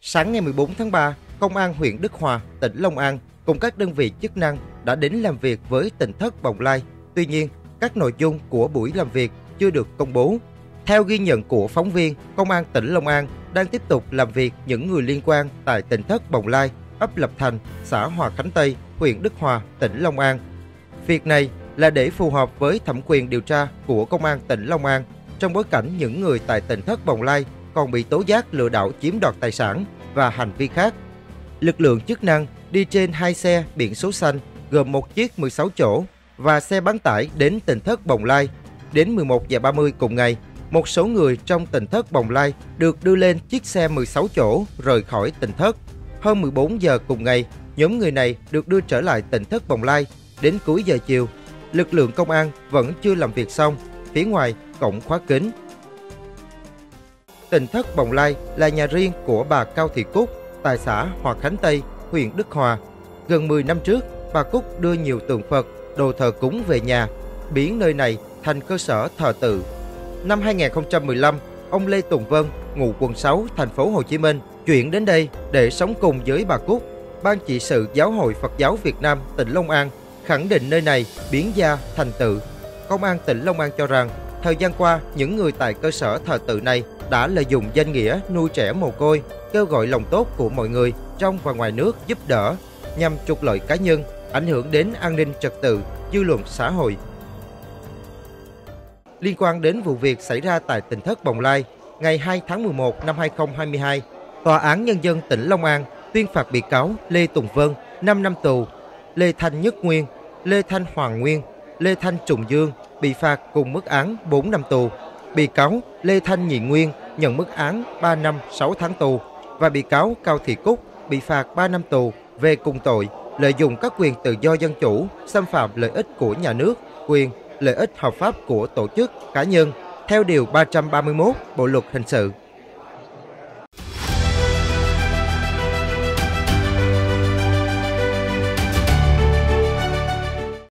Sáng ngày 14 tháng 3, Công an huyện Đức Hòa, tỉnh Long An cùng các đơn vị chức năng đã đến làm việc với tỉnh thất Bồng Lai. Tuy nhiên, các nội dung của buổi làm việc chưa được công bố. Theo ghi nhận của phóng viên, Công an tỉnh Long An đang tiếp tục làm việc những người liên quan tại tỉnh thất Bồng Lai, ấp Lập Thành, xã Hòa Khánh Tây, huyện Đức Hòa, tỉnh Long An. Việc này là để phù hợp với thẩm quyền điều tra của Công an tỉnh Long An trong bối cảnh những người tại tỉnh thất Bồng Lai còn bị tố giác lừa đảo chiếm đoạt tài sản và hành vi khác. Lực lượng chức năng đi trên hai xe biển số xanh gồm một chiếc 16 chỗ và xe bán tải đến tỉnh thất Bồng Lai. Đến 11 giờ 30 cùng ngày, một số người trong tỉnh thất Bồng Lai được đưa lên chiếc xe 16 chỗ rời khỏi tỉnh thất. Hơn 14 giờ cùng ngày, nhóm người này được đưa trở lại tỉnh thất Bồng Lai. Đến cuối giờ chiều, lực lượng công an vẫn chưa làm việc xong, phía ngoài cổng khóa kín. Tỉnh thất Bồng Lai là nhà riêng của bà Cao Thị Cúc tại xã Hòa Khánh Tây, huyện Đức Hòa. Gần 10 năm trước, bà Cúc đưa nhiều tượng Phật, đồ thờ cúng về nhà, biến nơi này thành cơ sở thờ tự. Năm 2015, ông Lê Tùng Vân, ngụ quận 6, thành phố Hồ Chí Minh, chuyển đến đây để sống cùng với bà Cúc. Ban trị sự Giáo hội Phật giáo Việt Nam tỉnh Long An khẳng định nơi này biến gia thành tự. Công an tỉnh Long An cho rằng, thời gian qua, những người tại cơ sở thờ tự này đã lợi dụng danh nghĩa nuôi trẻ mồ côi, kêu gọi lòng tốt của mọi người trong và ngoài nước giúp đỡ nhằm trục lợi cá nhân, ảnh hưởng đến an ninh trật tự, dư luận xã hội. Liên quan đến vụ việc xảy ra tại tỉnh thất Bồng Lai, ngày 2 tháng 11 năm 2022, Tòa án Nhân dân tỉnh Long An tuyên phạt bị cáo Lê Tùng Vân 5 năm tù, Lê Thanh Nhất Nguyên, Lê Thanh Hoàng Nguyên, Lê Thanh Trùng Dương bị phạt cùng mức án 4 năm tù. Bị cáo Lê Thanh Nhị Nguyên nhận mức án 3 năm 6 tháng tù và bị cáo Cao Thị Cúc bị phạt 3 năm tù về cùng tội lợi dụng các quyền tự do dân chủ, xâm phạm lợi ích của nhà nước, quyền, lợi ích hợp pháp của tổ chức, cá nhân theo Điều 331 Bộ Luật Hình sự.